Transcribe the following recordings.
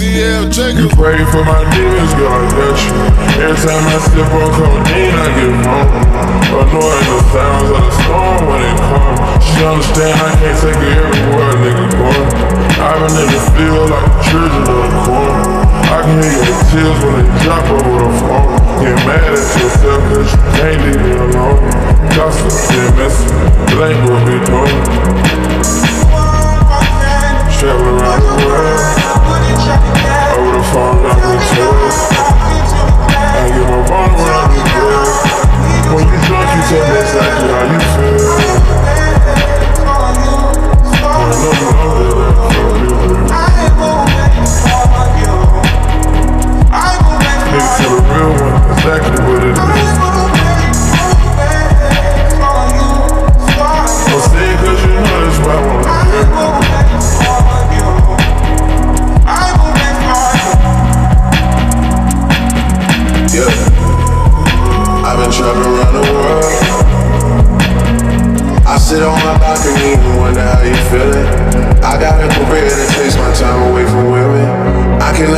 ACL Jacob. You pray for my demons, God bless you. Every time I step on codeine, I get vulnerable. Annoying the sounds of the storm when it comes. She understand I can't take it everywhere, nigga, going. I've been in the field like the treasure of the corn. I can hear your tears when they drop over the phone. Get mad at yourself cause you can't leave me alone. Gossip, shit, messing, blame what we doing. Travel around the world.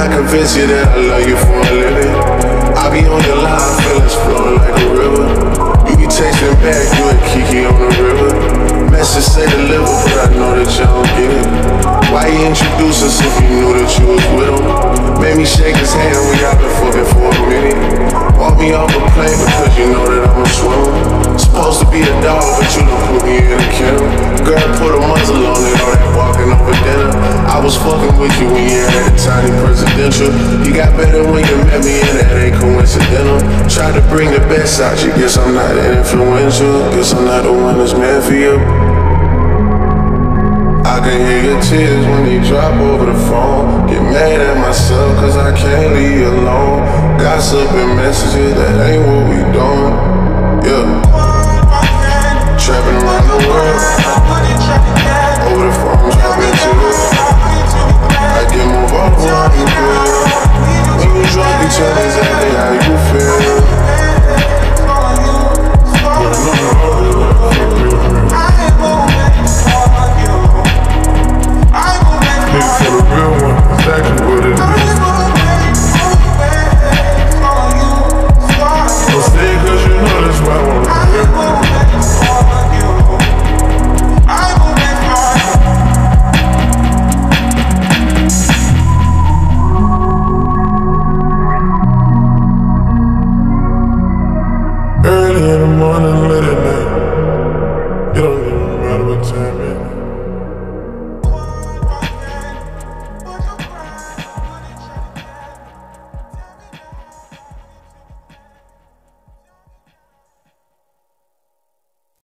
I convince you that I love you for a living. I be on your line, feelings flowing like a river. You be texting back, you and Kiki on the river. Message say deliver, but I know that you don't get it. Why you introduce us if you knew that you was with him? Made me shake his hand, we got been fucking for a minute. Walk me off a plane because you know that I'm a swimmer. Supposed to be a dog, but you done put me in a kennel. Girl, put a muzzle on it, oh, presidential. You got better when you met me, and that ain't coincidental. Tried to bring the best out you, guess I'm not influential. Guess I'm not the one that's meant for you. I can hear your tears when you drop over the phone. Get mad at myself cause I can't leave you alone. Gossip and messages, that ain't what we doing. Yeah. Early